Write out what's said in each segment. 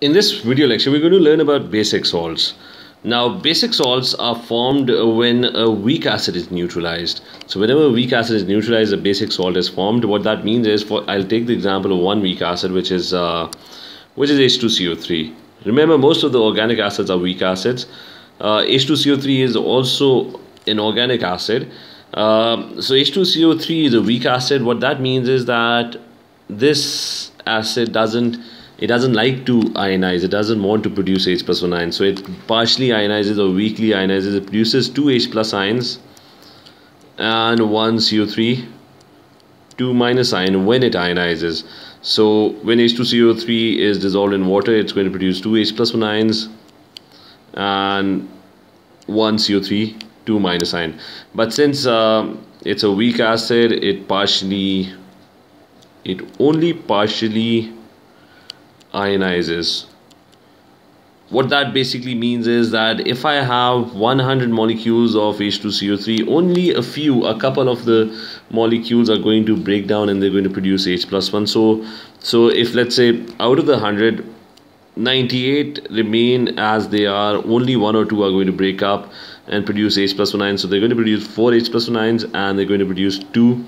In this video lecture, we're going to learn about basic salts. Now, basic salts are formed when a weak acid is neutralized. So, whenever a weak acid is neutralized, a basic salt is formed. What that means is, for I'll take the example of one weak acid, which is uh, which is H2CO3. Remember, most of the organic acids are weak acids. Uh, H2CO3 is also an organic acid. Um, so H2CO3 is a weak acid. What that means is that this acid doesn't it doesn't like to ionize. It doesn't want to produce H plus 1 ions. So it partially ionizes or weakly ionizes. It produces two H plus ions and one CO3 2 minus ion when it ionizes. So when H2CO3 is dissolved in water it's going to produce two H plus 1 ions and one CO3 2 minus ion. But since uh, it's a weak acid it partially it only partially ionizes. What that basically means is that if I have 100 molecules of H2CO3, only a few, a couple of the molecules are going to break down and they're going to produce H plus 1. So, so if let's say out of the 100, 98 remain as they are, only one or two are going to break up and produce H plus 1 ions. So they're going to produce 4 H plus 1 ions and they're going to produce 2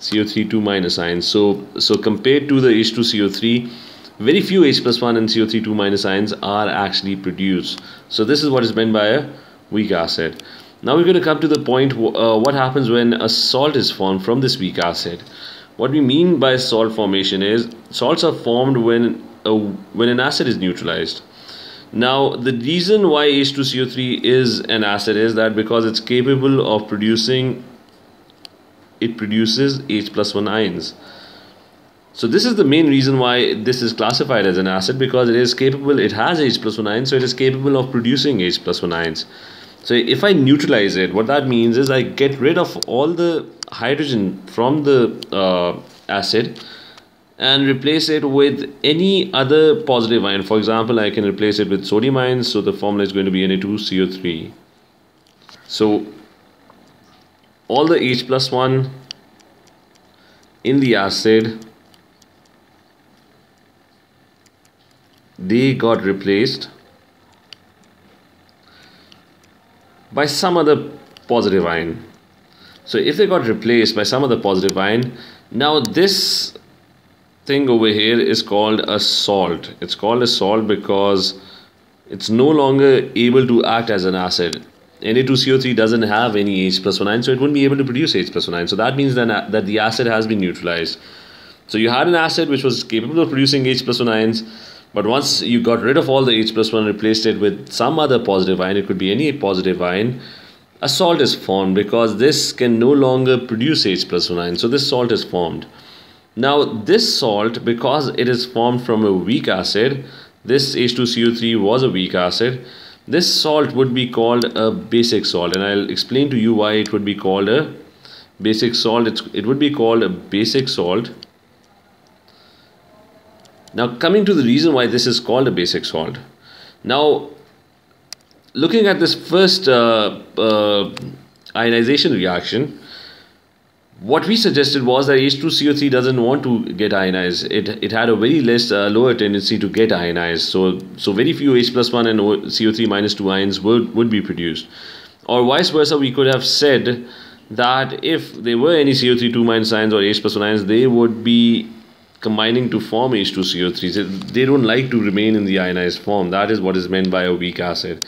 CO3 2 minus ions. So, so compared to the H2CO3, very few H plus 1 and CO3 2 minus ions are actually produced. So this is what is meant by a weak acid. Now we're going to come to the point uh, what happens when a salt is formed from this weak acid. What we mean by salt formation is salts are formed when a, when an acid is neutralized. Now the reason why H2CO3 is an acid is that because it's capable of producing it produces H plus 1 ions. So this is the main reason why this is classified as an acid because it is capable, it has H plus 1 ions, so it is capable of producing H plus 1 ions. So if I neutralize it, what that means is I get rid of all the hydrogen from the uh, acid and replace it with any other positive ion. For example, I can replace it with sodium ions, so the formula is going to be Na2CO3. So all the H plus 1 in the acid they got replaced by some other positive ion. So if they got replaced by some other positive ion, now this thing over here is called a salt. It's called a salt because it's no longer able to act as an acid. Na2CO3 doesn't have any H plus 1 ion, so it wouldn't be able to produce H plus 1 ion. So that means that, uh, that the acid has been neutralized. So you had an acid which was capable of producing H plus 1 ions, but once you got rid of all the H plus 1, replaced it with some other positive ion, it could be any positive ion, a salt is formed because this can no longer produce H plus 1 ion. So this salt is formed. Now this salt, because it is formed from a weak acid, this H2CO3 was a weak acid, this salt would be called a basic salt and I'll explain to you why it would be called a basic salt. It's, it would be called a basic salt now coming to the reason why this is called a basic salt. Now looking at this first uh, uh, ionization reaction, what we suggested was that H2CO3 doesn't want to get ionized. It, it had a very less uh, lower tendency to get ionized. So, so very few H plus 1 and CO3 minus 2 ions would, would be produced. Or vice versa, we could have said that if there were any CO3 2 minus ions or H plus 1 ions, they would be combining to form H2CO3. They don't like to remain in the ionized form. That is what is meant by a weak acid.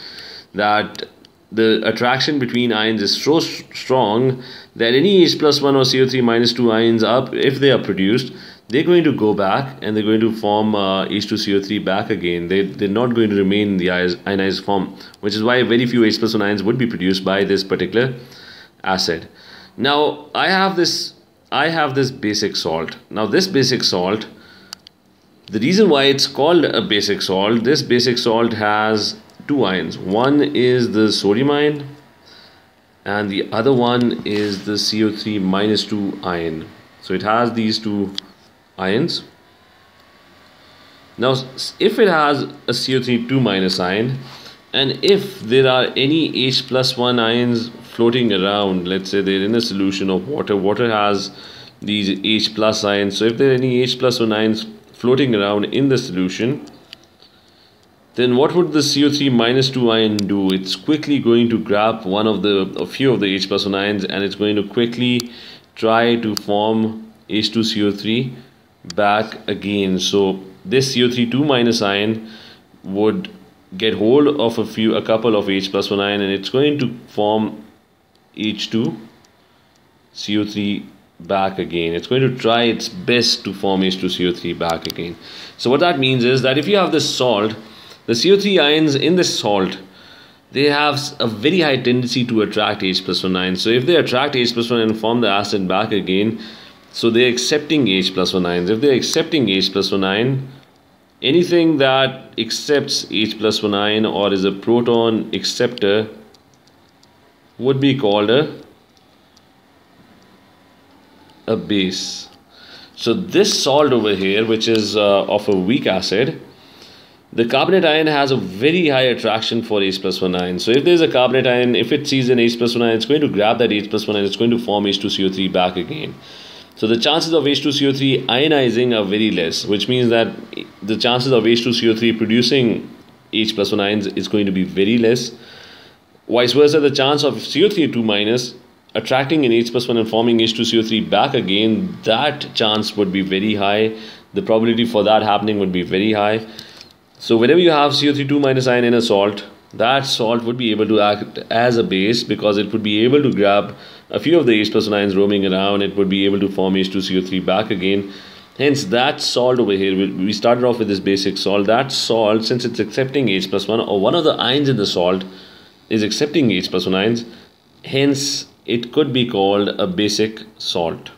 That the attraction between ions is so strong that any H plus 1 or CO3 minus 2 ions up, if they are produced, they're going to go back and they're going to form uh, H2CO3 back again. They, they're not going to remain in the ionized form, which is why very few H plus 1 ions would be produced by this particular acid. Now, I have this I have this basic salt. Now this basic salt, the reason why it's called a basic salt, this basic salt has two ions. One is the sodium ion and the other one is the CO3 minus 2 ion. So it has these two ions. Now if it has a CO3 2 minus ion and if there are any H plus 1 ions floating around let's say they're in a solution of water water has these H plus ions so if there are any H plus 1 ions floating around in the solution then what would the CO3 minus 2 ion do? It's quickly going to grab one of the, a few of the H plus 1 ions and it's going to quickly try to form H2CO3 back again. So this CO3 2 minus ion would get hold of a few, a couple of H plus 1 ion and it's going to form H2 CO3 back again. It's going to try its best to form H2CO3 back again. So what that means is that if you have this salt, the CO3 ions in this salt, they have a very high tendency to attract H plus 1 ions. So if they attract H plus 1 and form the acid back again, so they're accepting H plus 1 ions. If they're accepting H plus 1 ion, anything that accepts H plus 1 ion or is a proton acceptor would be called a, a base. So this salt over here, which is uh, of a weak acid, the carbonate ion has a very high attraction for H plus 1 ion. So if there's a carbonate ion, if it sees an H plus 1 ion, it's going to grab that H plus 1 ion, it's going to form H2CO3 back again. So the chances of H2CO3 ionizing are very less, which means that the chances of H2CO3 producing H plus 1 ions is going to be very less. Vice versa, the chance of CO3 2 minus attracting an H plus 1 and forming H2CO3 back again, that chance would be very high. The probability for that happening would be very high. So whenever you have CO3 minus ion in a salt, that salt would be able to act as a base because it would be able to grab a few of the H ions roaming around. It would be able to form H2CO3 back again. Hence, that salt over here, we started off with this basic salt. That salt, since it's accepting H plus 1 or one of the ions in the salt is accepting H plus 1 ions, hence it could be called a basic salt.